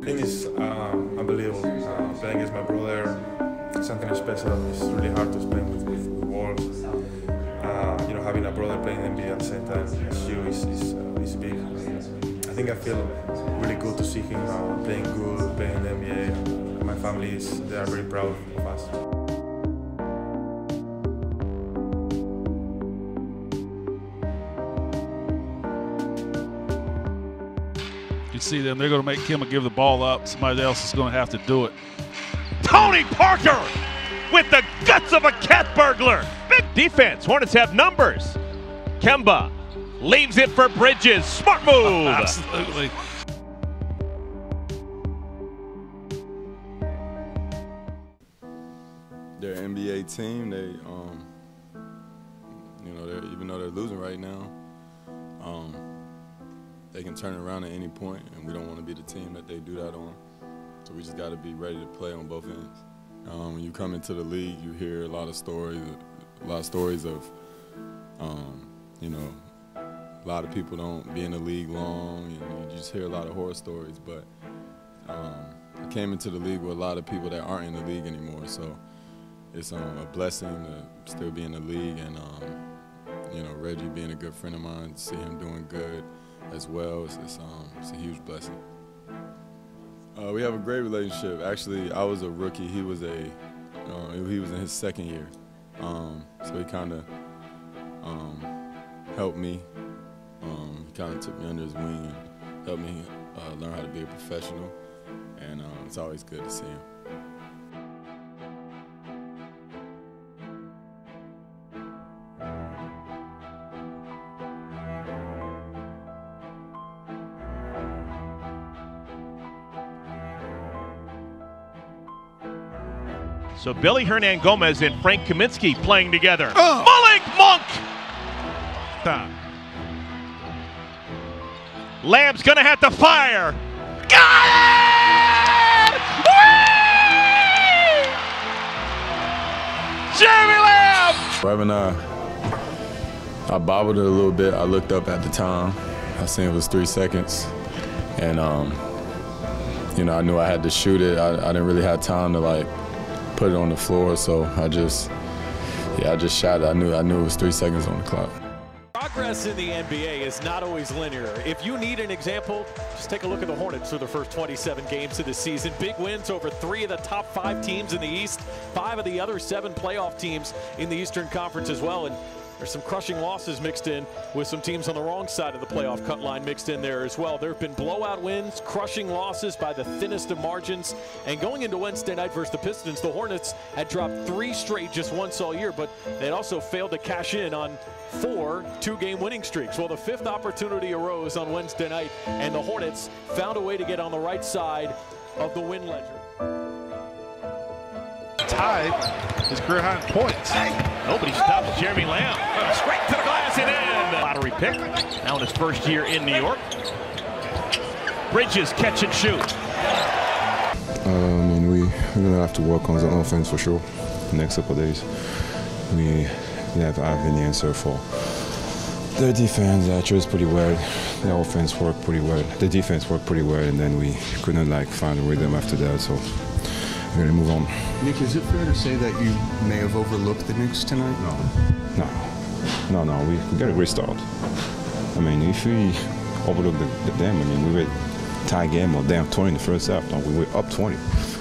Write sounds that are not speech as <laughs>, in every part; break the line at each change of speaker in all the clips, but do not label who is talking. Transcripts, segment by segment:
I think it's um, unbelievable. Uh, playing against my brother, something special. It's really hard to explain with, with, with. Uh, you know, having a brother playing NBA at the same time as you is, is, uh, is big. I think I feel really good to see him playing good, playing NBA. My family is they are very proud of us.
You see them, they're going to make Kemba give the ball up. Somebody else is going to have to do it.
Tony Parker with the guts of a cat burglar. Big defense. Hornets have numbers. Kemba leaves it for Bridges. Smart move. <laughs>
Absolutely.
They're NBA team. They, um, you know, even though they're losing right now, um, they can turn around at any point, and we don't want to be the team that they do that on. So we just got to be ready to play on both ends. Um, when you come into the league, you hear a lot of stories, a lot of stories of, um, you know, a lot of people don't be in the league long, and you just hear a lot of horror stories. But um, I came into the league with a lot of people that aren't in the league anymore, so it's um, a blessing to still be in the league, and um, you know, Reggie being a good friend of mine, see him doing good as well, it's, it's, um, it's a huge blessing. Uh, we have a great relationship. Actually, I was a rookie. He was a uh, he was in his second year, um, so he kind of um, helped me. Um, he kind of took me under his wing and helped me uh, learn how to be a professional. And um, it's always good to see him.
So Willy Hernangómez and Frank Kaminsky playing together. Malik Monk. Lamb's gonna have to fire. Got it! Whee! Jeremy Lamb.
Right when I, I bobbled it a little bit, I looked up at the time. I seen it was three seconds. And, um, you know, I knew I had to shoot it. I, I didn't really have time to, like, put it on the floor, so I just, yeah, I just shot it. I knew, I knew it was three seconds on the clock.
Progress in the NBA is not always linear. If you need an example, just take a look at the Hornets through the first 27 games of the season. Big wins over three of the top five teams in the East, five of the other seven playoff teams in the Eastern Conference as well. And there's some crushing losses mixed in with some teams on the wrong side of the playoff cut line mixed in there as well. There have been blowout wins, crushing losses by the thinnest of margins. And going into Wednesday night versus the Pistons, the Hornets had dropped three straight just once all year, but they had also failed to cash in on four two-game winning streaks. Well, the fifth opportunity arose on Wednesday night, and the Hornets found a way to get on the right side of the win ledger
tied his career high in points.
Nobody stops Jeremy Lamb. Straight to the glass and in. Lottery pick. Now in his first year in New York. Bridges catch and shoot.
Uh, I mean, we, we're going to have to work on the offense for sure the next couple days. We have, I have any answer for their defense. I chose pretty well. The offense worked pretty well. The defense worked pretty well, and then we couldn't like find a rhythm after that. So we're gonna move on.
Nick, is it fair to say that you may have overlooked the Knicks tonight?
No, no, no, no. We, we got a great start. I mean, if we overlook the, the them, I mean, we were tie game or down 20 in the first half. No, we were up 20.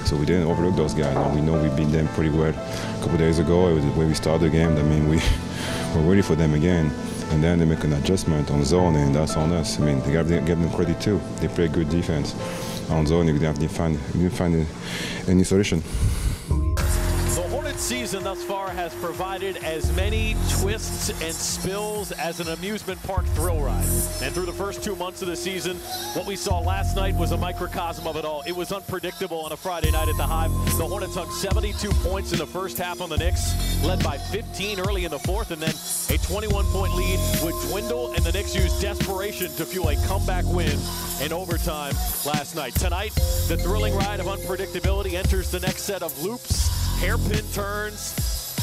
So we didn't overlook those guys. No, we know we beat them pretty well a couple days ago. It was the way we started the game. I mean, we <laughs> were ready for them again. And then they make an adjustment on zone, and that's on us. I mean, they got to give them credit too. They play good defense on zone. Find, you didn't find any solution.
Season thus far has provided as many twists and spills as an amusement park thrill ride. And through the first two months of the season, what we saw last night was a microcosm of it all. It was unpredictable on a Friday night at the Hive. The Hornets hung 72 points in the first half on the Knicks, led by 15 early in the fourth, and then a 21-point lead would dwindle, and the Knicks used desperation to fuel a comeback win in overtime last night. Tonight, the thrilling ride of unpredictability enters the next set of loops, hairpin turns.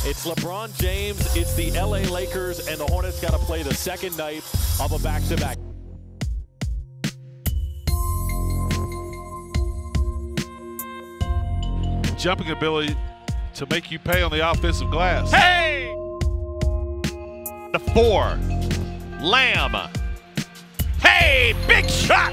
It's LeBron James, it's the LA Lakers, and the Hornets got to play the second night of a back-to-back.
jumping ability to make you pay on the offensive glass.
Hey! The four. Lamb. Hey, big shot!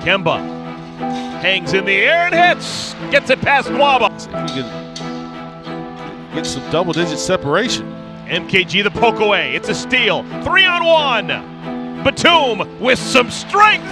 Kemba hangs in the air and hits. Gets it past Nwaba.
If you can get some double digit separation.
MKG the poke away. It's a steal. Three on one. Batum with some strength.